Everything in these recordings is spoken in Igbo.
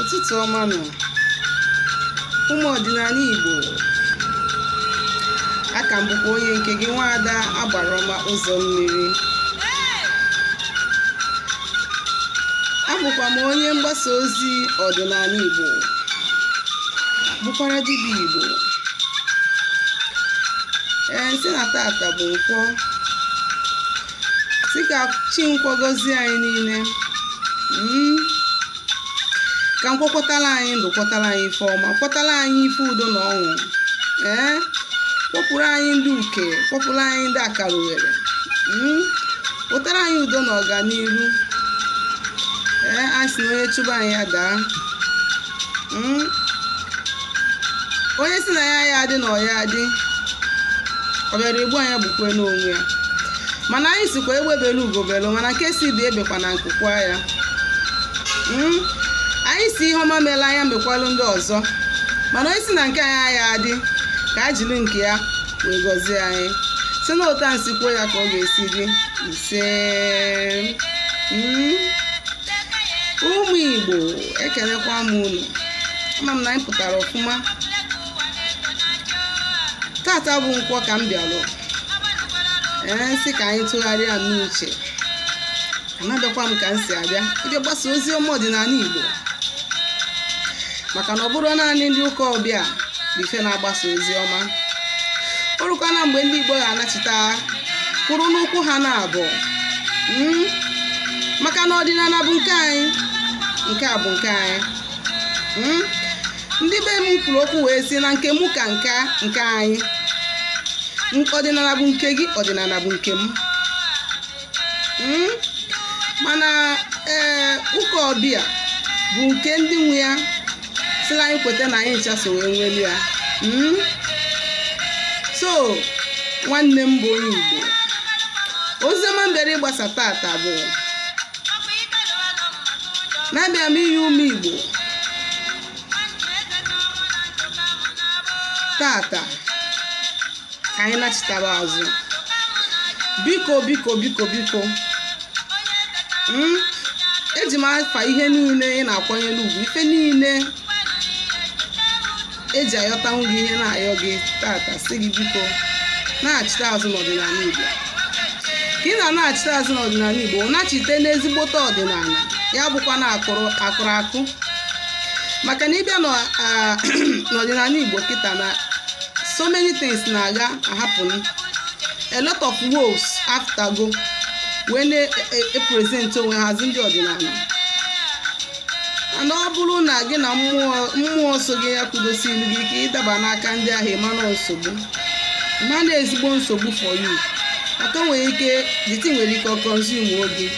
ụtụtụ ọma nọ. Ụmụ ọdịnala igbo aka m bụkwa onye nke gị nwaada agbara ọma ụzọ mmiri. Abụkwa m onye mgbasa ozi ọdịnala igbo bụkwara dibịa igbo. Ee nsị na tata bụ nkwọ. Sị ka chi nkwọ gọzie anyị niile. Mm. Ka nkwọ kwọtara anyị ndụ kwọtara anyị ife ọma kwọtara anyị ife udo na ọṅụ ee kpọpụrụ anyị ndị uke kpọpụrụ anyị ndị akara oghere Mm. wetara anyị udo na ọganiru ee anyị si na onye chụba anyị ya daa onye si na ya ya adị na ọya adị ọ bịara egbu anyị n'onwe ya mana anyị sikwa egbebelu ugobelu mana nke si dị ebekwa na nkụkwa ya. Anyị si ihe ọma meela anya mekwalụ ndị ọzọ. Mana onye si na nke anyị aya adị ka a jiri nke ya wee gọzie anyị. Si na ụta nsikwuo ya ka ọ ga-esi dị. Ise Mm. ụmụ igbo ekelekwa m unu. Ama m na anyị pụtara ọfụma. Tata bụ nkwọ ka m bịalụ. Ee sị ka anyị tụgharịa n'uche. Anabịakwa m ka m si abịa. Ịbịa gbasa ozi ọma ọdịnala igbo. Maka na ọ bụrụ naanị ndị ụka ọbịa bụ ife na-agbasa ozi ọma ọ mgbe ndị igbo ga-anachita kwụrụ n'ụkwụ ha na-abụ Mm. maka na ọdịnala bụ nke anyị nke a bụ nke anyị Mm. ndị be m kwuru okwu wee sị na nke mụ ka nke nke anyị ọdịnala bụ nke gị ọdịnala bụ nke m Mm. mana ee ụka ọbịa bụ nke ndị nwe ya sịla anyị kweta na anyị ncha so wee nwelu ya. Mm. so nwanne m bụ onye igbo. Oziọma m bịara ịgbasa tata bụ na-abịa m inye ụmụ igbo. Tata ka anyị nachitaba azụ. Biko biko biko biko. Mm. eji m afa ihe niile ị na-akwanyere ugwu ife niile. Eji ayọtanwu gị ihe na-ayọ gị tata si gị biko na-achite azụ n'ọdịnala igbo. Ka ị na-anachite azụ n'ọdịnala igbo nachite n'ezigbote ọdịnala ya bụkwa na akụrụ akụ. Maka na ịbịa n'ọ- n'ọdịnala igbo kịta na so many things na-aga ahapụ a lot of wolves after go wee na-epresent onwe hazi ndị ọdịnala. Mana ọ bụrụ na gị na mmụọ so gị ya kwudosiri gị ka ịdaba n'aka ndị ahụ ịmana nsogbu. Ịmana ezigbo nsogbu for o nwere ike thing nwere ike consume oge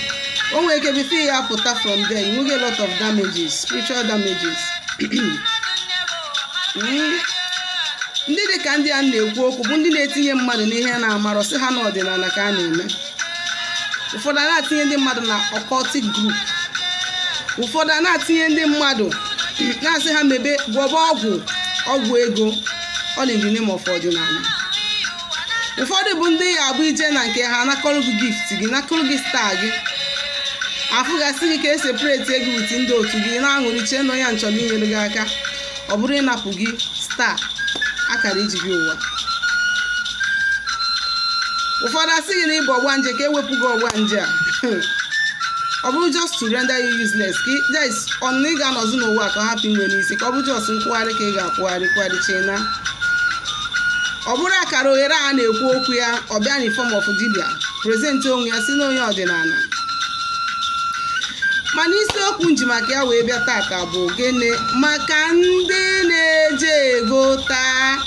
o nwere ike before ya pụta from there you lot of damages spiritual damages. Mm. ndị dị ka ndị a na-ekwu okwu bụ ndị na-etinye mmadụ n'ihe na-amarọ sị ha n'ọdịnala ka a na-eme. Ụfọdụ a na-atinye ndị mmadụ na occultic group. Ụfọdụ a na-atinye ndị mmadụ na-asị ha mebe gwọba ọgwụ ọgwụ ego. In the name of ọdịnala ụfọdụ bụ ndị ya abụ ije na nke ha nakọrọ gị gift gị nakọrọ gị star gị. Afụgasị gị ka esi epreti ego wit ndị otu gị na-aṅụrị chee na nchọrọ inyere gị aka. Ọ bụrụ ịnapụ gị star akara iji gị ụwa. Ụfọdụ asị gị na ịbụ ọgbanje ka ewepụ gị ọgbanje a. ọ bụrụ just to render you useless ka is ọnụnụ ị ga-anọzi n'ụwa ka ọ hapụ inwe n'isi ka ọ bụ just nkwụgharị ka ị ga-akwụgharị kwugharịchie na. Ọ bụrụ akara oghere a na-ekwu okwu ya ọ bịa na form of dibia prezentị onwe ya si n'onye ọdịnala. Mana isiokwu nji maka ya wee bịa tata bụ gịnị? Maka ndị na-eje ego taa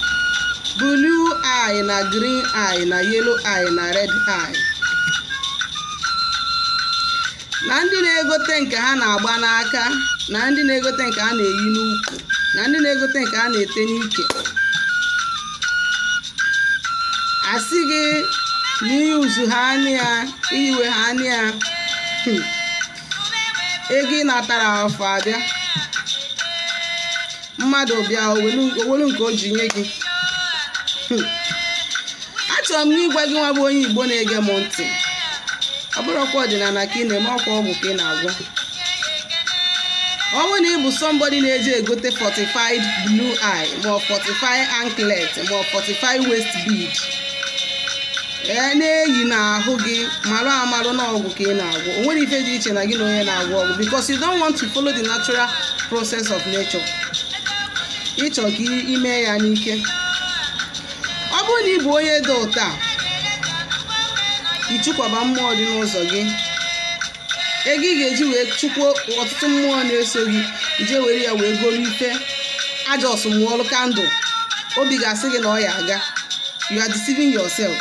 blue eye na green eye na yellow eye na red eye. Na ndị na-egote nke ha na-agba n'aka na ndị na-egote nke ha na-eyi n'ukwu na ndị na-egote nke ha na-ete n'ike. Asị gị na iyuzu ha anya ya iyiwe ha anya ya. Hmm, ego ị natara afọ abịa. Mmadụ bịa owelu nke o ji nye gị. Hmm. achọrọ m ịgwa gị nwa bụ onye igbo na-ege m ntị. Ọ bụrụkwa ọdịnala ka ị na-eme ọkwa ọgwụ ka ị na-agwọ ọ bụrụ na ị bụ somebody na-eji egote fortified blue eye ma ọ anklet ma ọ fortified waist ee na-eyi n'ahụ gị marụ amarụ n'ọgwụ ka ị na-agwọ. O nwere ife dị iche na gị na onye na-agwọ ọgwụ because you don't want to follow the natural process of nature. Ịchọ ka ime ya n'ike. Ọ bụrụ na ị bụ onye dị ụta ịchụkwaba mmụọ dị n'ụzọ gị? Ego ị ga-eji wee chụkwuo ọtụtụ mmụọ na-eso gị ije were ya wee goro ife. Ajọs mụọlụ kandụl obi ga-asị gị na ọ ya aga. You are deceiving yourself.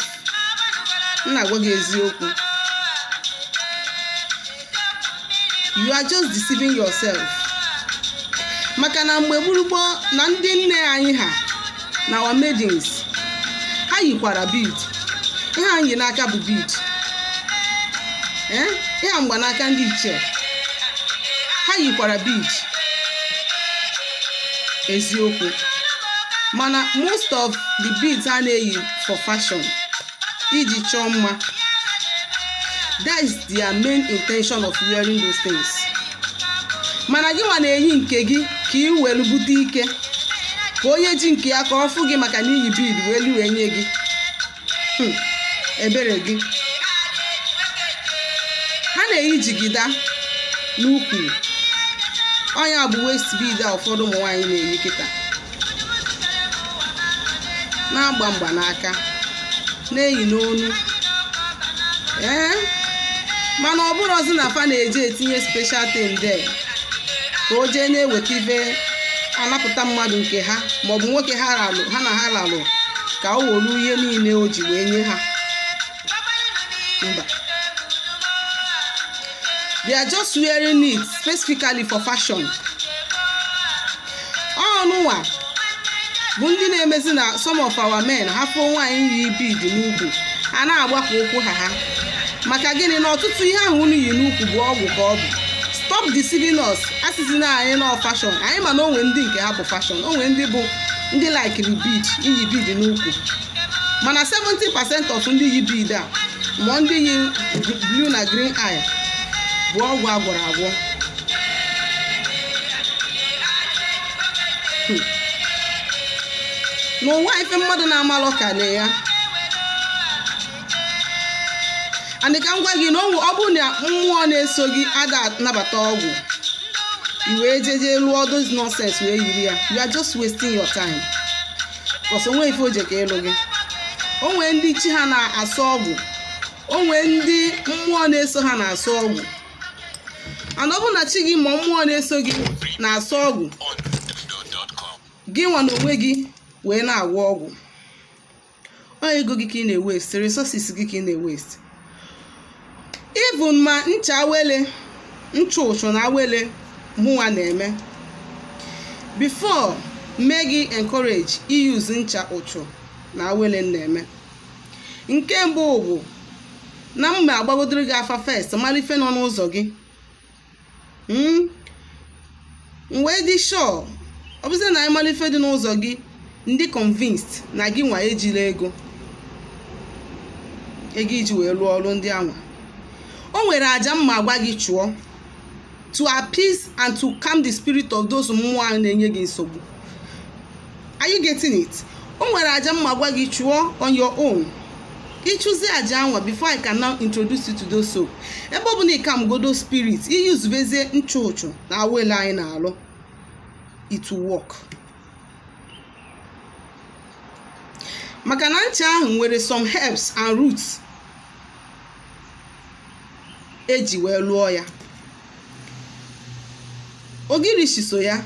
M na-agwa gị eziokwu. You are just deceiving yourself. Maka na mgbe gburugburu na ndị nne anyị ha na our maidens ha yikwara bead ihe anyị yi n'aka bụ bead ihe mgbanaka ndị ichie ha yikwara bead eziokwu. Mana most of the beads ha na-eyi for fashion iji chọọ mma that is their main intention of wearing those things. Mana gị nwa na-eyi nke gị ka ị welu bute ike ka onye ji nke ya ka ọ fụ gị maka na iyi bead wee nye gị. Ebere gị. Ha na-eyi jigida n'ukwu ọnya bụ waist bead a ụfọdụ ụmụ nwaanyị na-eyi kịta. Na-agba mgbanaka na-eyi n'onu. Ee mana ọ ozi na fa na-eje etinye special thing there ka o jee na-eweta ife anapụta mmadụ nke ha maọbụ nwoke ha na ha lalụ ka o wolu ihe niile o ji wee nye ha. Mba they are just wearing it specifically for fashion. Ọnụnwa bụ ndị na-emezi na some of our men hapụ nwaanyị yi bead n'ukwu a na-agbakọ ụkwụ ha ha. Maka gịnị na ọtụtụ ihe ahụ unu yi n'ukwu bụ ọgwụ ka ọ bụ. Stop deceiving us. Asịzi na anyị nọ fashion. Anyị ma na onwe ndị nke ha bụ fashion. Onwe ndị bụ ndị likiri bead iyi bead n'ukwu. Mana 70% of ndị yi bead a ma ndị yi blue na green eye bụ ọgwụ agwọrọ agwọ. N'ụwa ife mmadụ na-amalụ ka na ya. Andị ka gị na ọ bụrụ na mmụọ na-eso gị ada anabata ọgwụ. I wee jeje lụọ those nonsense wee yiri ya. You are just wasting your time. Ọsọ nwee ife oje ka ịlụ gị. O nwee ndị chi ha na-asụ ọgwụ. O nwee ndị mmụọ na-eso ha na-asụ ọgwụ. And ọ bụ na chi gị ma mmụọ na-eso gị na-asụ ọgwụ gị nwa na onwe gị wee na-agwọ ọgwụ. Ọ ego gị ka ị na-ewest resources gị ka ị na-ewest even ma ncha awele ncha ụchụ na awele mụnwa na-eme. Before mee gị encourage iyuzu ncha ụchụ na awele na-eme. Nke mbụ bụ na mgbe agbagodoro gị afa first mara ife nọ n'ụzọ gị. M wee dị sure. Ọ bụzi na anyị mara ife dị n'ụzọ gị ndị convinced na gị nwa ejila ego. Ego iji wee rụọ ọrụ ndị anwa o nwere aja mma agwa gị chụọ. To appease and to calm the spirit of those mmụọ ahụ na-enye gị nsogbu. Are you getting it? O nwere aja mma agwa gị chụọ on your own. Ịchụzi aja anwa before i can now introduce you to those soap ebe ọ bụ na ịkam godo spirit iyuzubezie ncha ụchụ na awele anyị na-alụ. It will work. Maka na ncha ahụ nwere some herbs and roots eji wee lụọ ya. Ogirishi so ya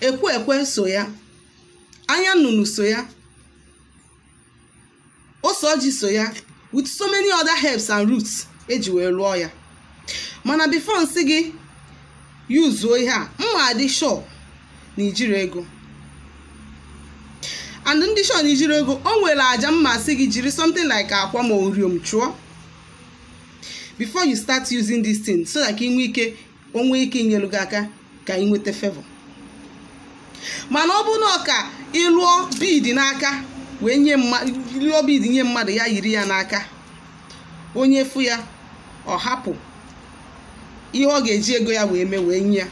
ekwe ekwe so ya anya nnụnụ so ya ose ọjị so ya with so many other herbs and roots eji wee lụọ ya. Mana before nsị gị yuzuo ihe a mma adị sure na ijiri ego. And ndị sure na ijiri ego o nwere aja mma sị gị jiri something like akwa ma oriom chụọ. Before you start using this thing so that ka ị nwee ike o ike inyelu gị aka ka ị nweta favor. Mana ọ bụ na ọka ịlụọ bid n'aka wee nye bid nye mmadụ ya yiri ya n'aka. Onye fụ ya ọ hapụ. Ihe ọ ga-eji ego ya wee mee wee nye ya.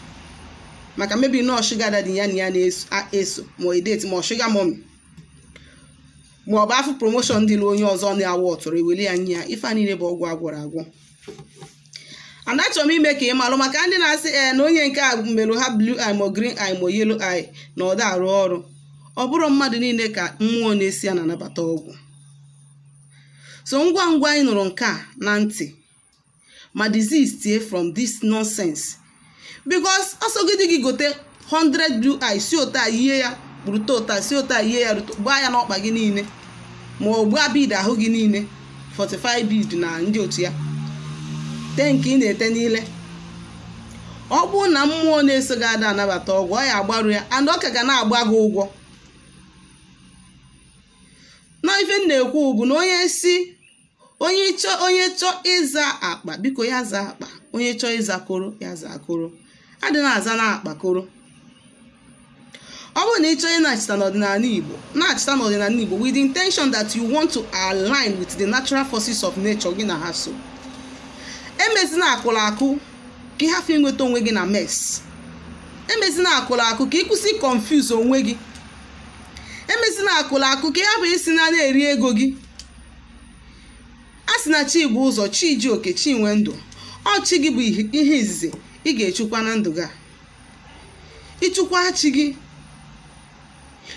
Maka mebi nọọ shuga dadi ya na ya na-eso ma edeti ma shuga mọmi ma bụ afọ promoshọn dịla onye ọzọ na-awụ ọtụrụ eweli ya nye ya. Ife a niile bụ ọgwụ agwọrọ agwọ. And achọrọ m ime ka ị malụ maka ndị na-asị ee na onye nke a merụ ha blue eye ma green eye ma yellow eye na ọ da arụ ọrụ. Ọ bụrụ mmadụ niile ka mmụọ na-esi ya na-anabata ọgwụ. So ngwa ngwa anyị nụrụ nke a na ntị ma disease tie from this nonsense. Because ọsọgide gị gote 100 blue eye si ota yie ya rute ụta si ụta yie ya gbaa ya n'ọkpa gị niile ma ọ gbaa bid ahụ gị niile 45 bid na ndị otu ya. Tee nke ị na-ete n'ile. Ọ bụrụ na mmụọ na-eso gị ada anabata ọgwụ ọ ya agbaru ya and ọ ka ga na-agba gị ụgwọ na ife m na-ekwu bụ na onye si onye chọọ onye chọọ ịza akpa biko ya zaa akpa. Onye chọọ ịza koro ya zaa koro. Adị na-aza na koro. Ọ bụrụ na ị chọọ ị na-achịta n'ọdịnala Igbo na-achịta n'ọdịnala Igbo with the intention that you want to align with the natural forces of nature gị na ha so. Emezina akụrụ akụ ka ị hafụ inweta onwe gị na mes emezina akụrụ akụ ka ị kwụsị confuse onwe gị. Emezina akụrụ akụ ka ị hapụ isi na na-eri ego gị. A sị na chi bụ ụzọ chi ji oke chi nwe ndụ. Ọchị gị bụ ihe izizi ị ga-echukwa na ndụ gị ịchụkwa chi gị.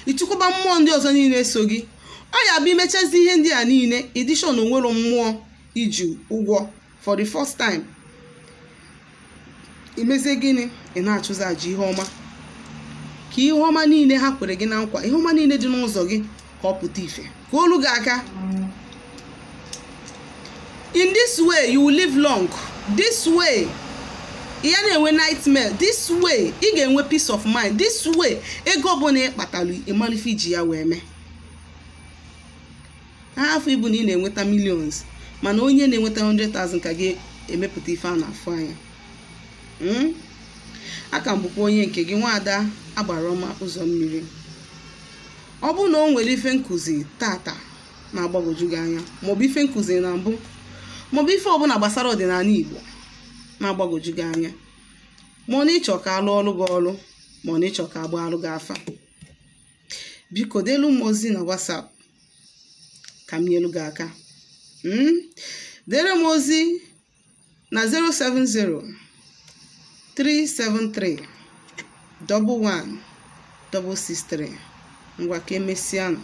Ịchụkwaba mmụọ ndị ọzọ niile so gị. Ọ ya bụ imechazi ihe ndị a niile edishọn onwero mmụọ iji ụgwọ for the first time. Imezie gịnị? Ị na-achụzi aja ihe ọma. Ka ihe ọma niile ha kwere gị na nkwa ihe ọma niile dị n'ụzọ gị ka ọ pụta ife ka olu gị aka. In this way you will live long. This way ya na-enwe nightmare. This way ị ga-enwe peace of mind. This way ego ọbụla ị kpatalụ ịmalife iji ya wee mee. Afọ ibu na ị na-enweta millions mana onye na-enweta 100,000 ka ga-emepụta ife a na-afụ anya. Aka m bụkwa onye nke gị nwaada agbara ọma ụzọ mmiri. Ọ bụrụ na o nwere ife nkụzi tata na-agbagwoju gị anya maọbụ ife nkụzi na mbụ maọbụ ife ọbụla gbasara ọdịnala Igbo na-agbagwoju gị anya ma ọ na ịchọ ka alụ ọrụ gị ọrụ ma ọ na ịchọ ka agba alụ gị afa. Biko delu m na WhatsApp ka m nyelu gị aka. Dere m ozi na 070 373 11 163 ngwa ka emesịa nụ